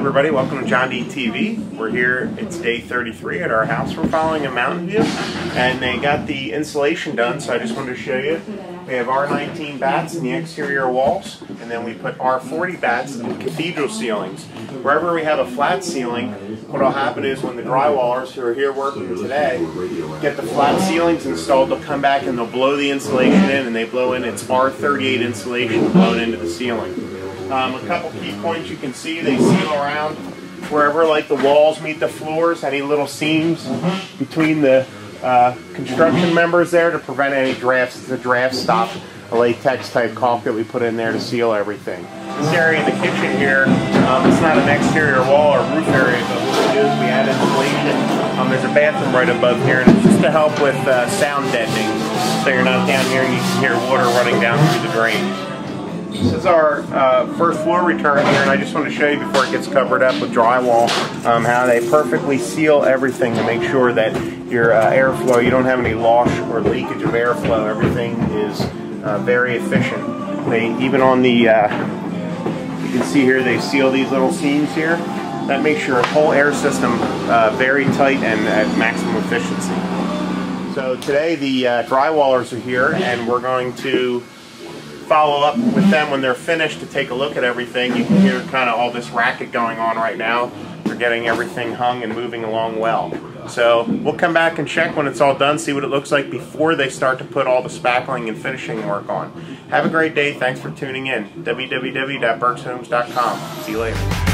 everybody, welcome to John D TV. We're here, it's day 33 at our house. We're following a MountainView and they got the insulation done so I just wanted to show you. We have R19 batts in the exterior walls and then we put R40 batts in the cathedral ceilings. Wherever we have a flat ceiling, what will happen is when the drywallers who are here working today get the flat ceilings installed, they'll come back and they'll blow the insulation in and they blow in its R38 insulation blown into the ceiling. Um, a couple key points you can see, they seal around wherever like the walls meet the floors, any little seams between the uh, construction members there to prevent any drafts. A draft stop, a latex type caulk that we put in there to seal everything. This area in the kitchen here, um, it's not an exterior wall or roof area, but what we do is we add insulation. Um, there's a bathroom right above here, and it's just to help with uh, sound deadening, so you're not down here and you can hear water running down through the drain. This is our uh, first floor return here, and I just want to show you before it gets covered up with drywall um, how they perfectly seal everything to make sure that your uh, airflow, you don't have any loss or leakage of airflow. Everything is uh, very efficient. They even on the, uh, you can see here, they seal these little seams here. That makes your whole air system uh, very tight and at maximum efficiency. So today the uh, drywallers are here, and we're going to follow up with them when they're finished to take a look at everything. You can hear kind of all this racket going on right now. They're getting everything hung and moving along well. So we'll come back and check when it's all done, see what it looks like before they start to put all the spackling and finishing work on. Have a great day. Thanks for tuning in. www.berkshomes.com. See you later.